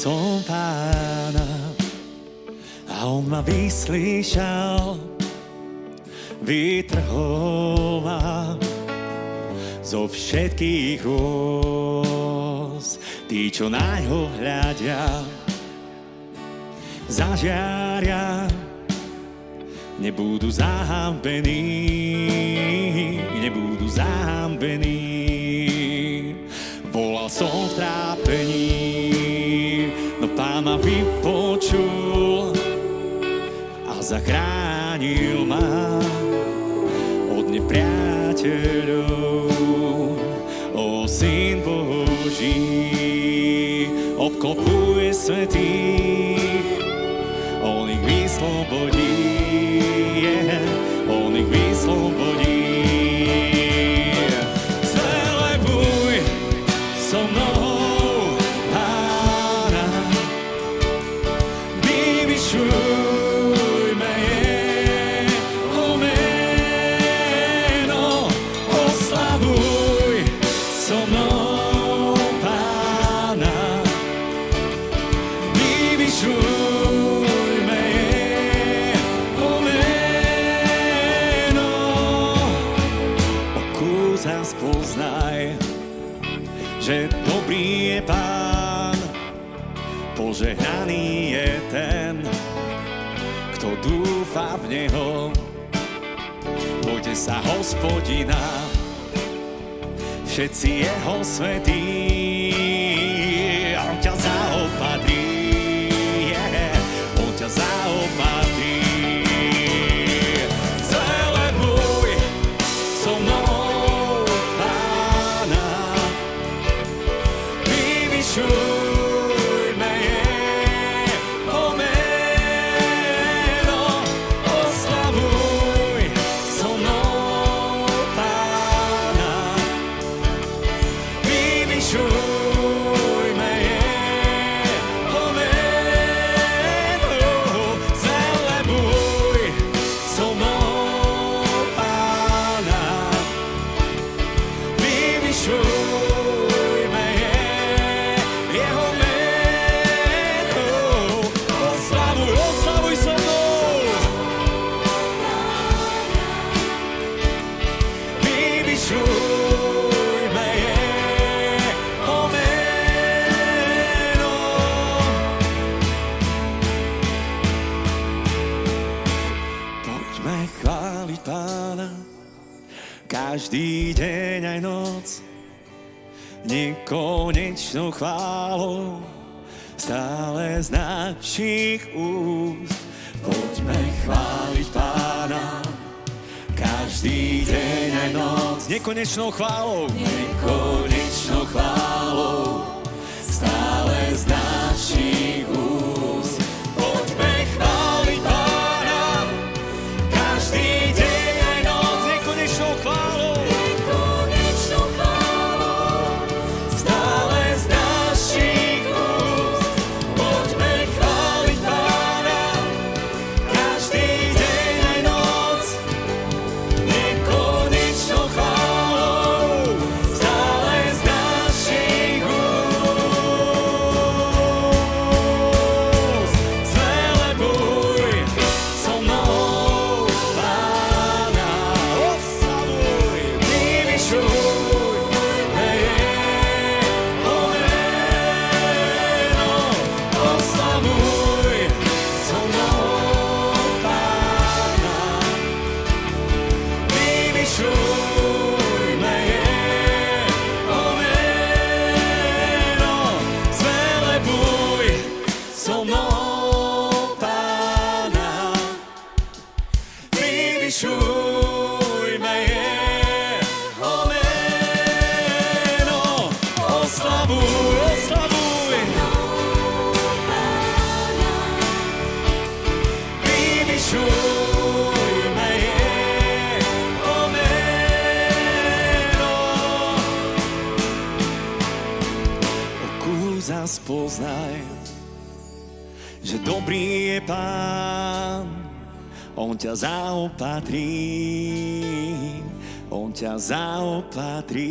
Som pána a on ma vyslyšal, vytrhol ma zo všetkých rôz. Tí, čo na ňo hľadia, zažiaria, nebudú zahambení, nebudú zahambení. A zachránil ma od nepriateľov. O Syn Boží obklopuje svetých, on ich vyslobodí, yeah, on ich vyslobodí. Zas poznaj, že dobrý je Pán, požehnaný je ten, kto dúfa v Neho. Bojte sa hospodina, všetci jeho svetí, Pána každý deň aj noc nekonečnou chválou stále z našich úst. Poďme chváliť Pána každý deň aj noc nekonečnou chválou. Nekonečnou vyvyšujme jeho meno. Oslavuj, oslavuj, vyvyšujme jeho meno. Oku zas poznaj, že dobrý je Pán, Onde ao Padrim, onde ao Padrim.